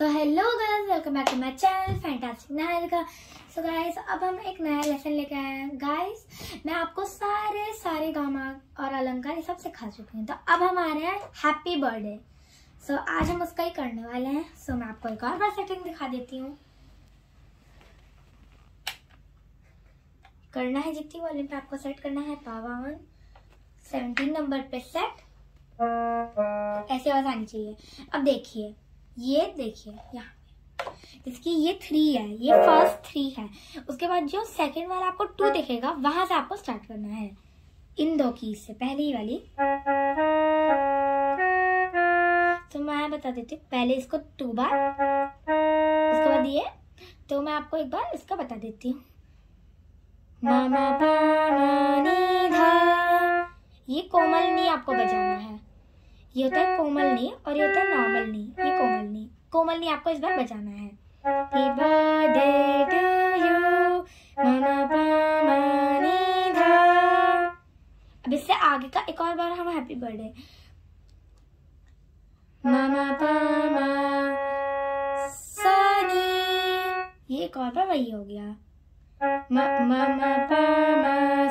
तो hello guys welcome back to my channel fantastic nail का। So guys अब हम एक नया लेसन लेके आए हैं। गाइस मैं आपको सारे सारे गामा और अलंकार ये सब सिखा चुकी हूँ। तो अब हम आ रहे हैं हैप्पी बर्थडे सो आज हम उसका ही करने वाले हैं। सो so, मैं आपको एक और बार सेटिंग दिखा देती हूँ। करना है जितनी वॉल्यूम पे आपको सेट करना है पावर वन सेवनटीन नंबर पे सेट ऐसे आवाज़ आनी चाहिए। अब देखिए। ये देखिए, यहाँ इसकी ये थ्री है, ये फ़र्स्ट थ्री है। उसके बाद जो सेकंड वाला आपको टू दिखेगा, वहाँ से आपको स्टार्ट करना है। इन दो की से, पहली वाली। तो मैं बता देती हूँ, पहले इसको टू बार। उसके बाद ये। तो मैं आपको एक बार इसका बता देती हूँ। मामा ये ये होता है कोमल नी और ये होता है नॉर्मल नी ये कोमल नी कोमल नी आपको इस बार बजाना है। अब इससे आगे का एक और बार हम हैप्पी बर्थडे मामा पामा सनी। ये एक और बार वही हो गया। मामा पामा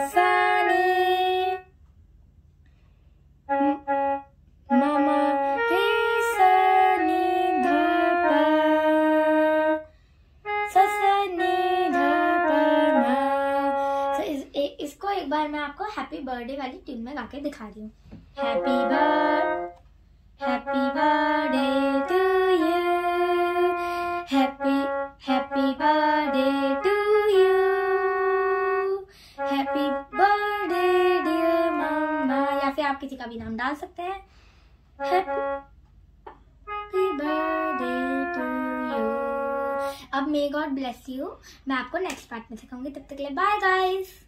एक बार मैं आपको हैप्पी बर्थडे वाली ट्यून में गा के दिखा रही हूँ। Happy birth happy birthday to you happy happy birthday to you happy birthday dear mamma या फिर आप किसी का भी नाम डाल सकते हैं। हैप्पी बर्थडे टू यू अब मे गॉड ब्लेस यू मैं आपको नेक्स्ट पार्ट में सिखाऊँगी। तब तक के लिए बाय गाइस